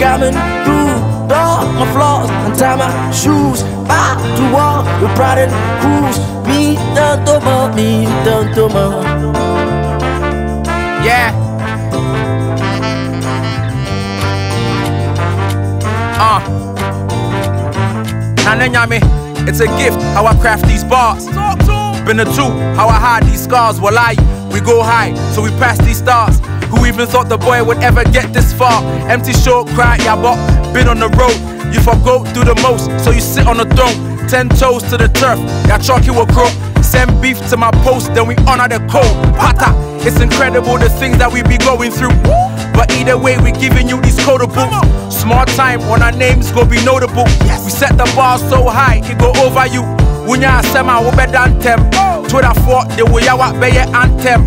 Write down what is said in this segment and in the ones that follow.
coming through. All my flaws and tie my shoes. Back to war, pride and cruise. Me done to me done to my. Yeah. Uh. Nyame, it's a gift how I craft these bars. Been a two, how I hide these scars. Well, I, we go high, so we pass these stars. Who even thought the boy would ever get this far? Empty short cry, yeah, but been on the road. You forgo do the most, so you sit on the throne. Ten toes to the turf, yeah, chalk you a crow. Send beef to my post, then we honor the code. Pata, it's incredible the things that we be going through. But either way, we giving you these codables. Small time when our names go be notable. We set the bar so high, it go over you. Wunya asema wo bɛda ntɛm twitter de wo yawa bɛyɛ anthem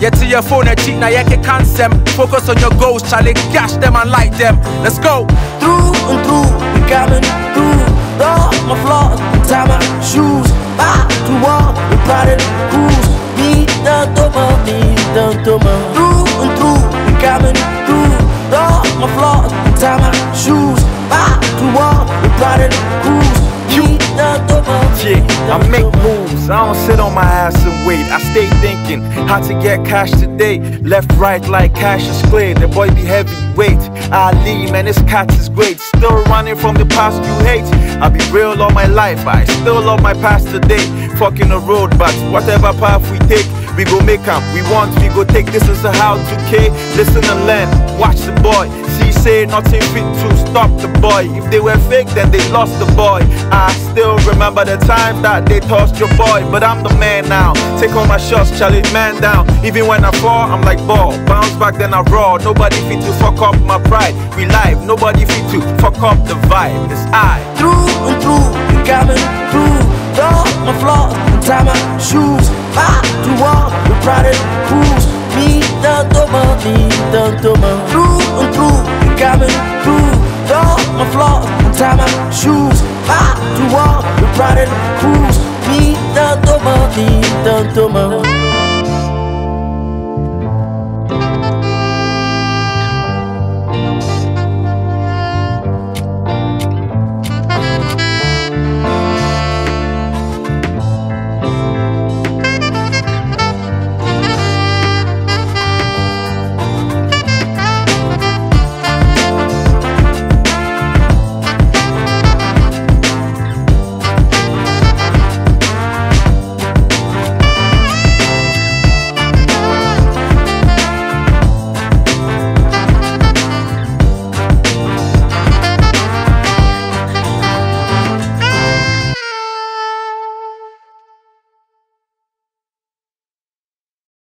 yɛte your phone akyi na yɛkeka nsɛm focus on your goals chale gash them and like them let's go Through and through, we coming through. All my flaws my. Through and through, we coming through. All my flaws tie my shoes. Back to war, we done. Yeah, I make moves. I don't sit on my ass and wait. I stay thinking how to get cash today. Left, right, like cash is clear. The boy be heavyweight. Ali, man, this cat is great. Still running from the past you hate. I be real all my life. I still love my past today. Fucking the road, but whatever path we take, we go make 'em. We want, we go take this as a how to K. Listen and learn. Watch the boy. See, say nothing fit to stop the boy. If they were fake, then they lost the boy. I still remember the time that they tossed your boy, but I'm the man now. Take all my shots, Charlie, man down. Even when I fall, I'm like ball. Bounce back, then I raw. Nobody fit to fuck up my pride. We live, nobody fit to fuck up the vibe. It's I. Through and cruise. Me done to my, me done to my. Through and through, we coming through. All my flaws and tie my shoes. Back to war, we pride and cruise. Me done to my, me done to my.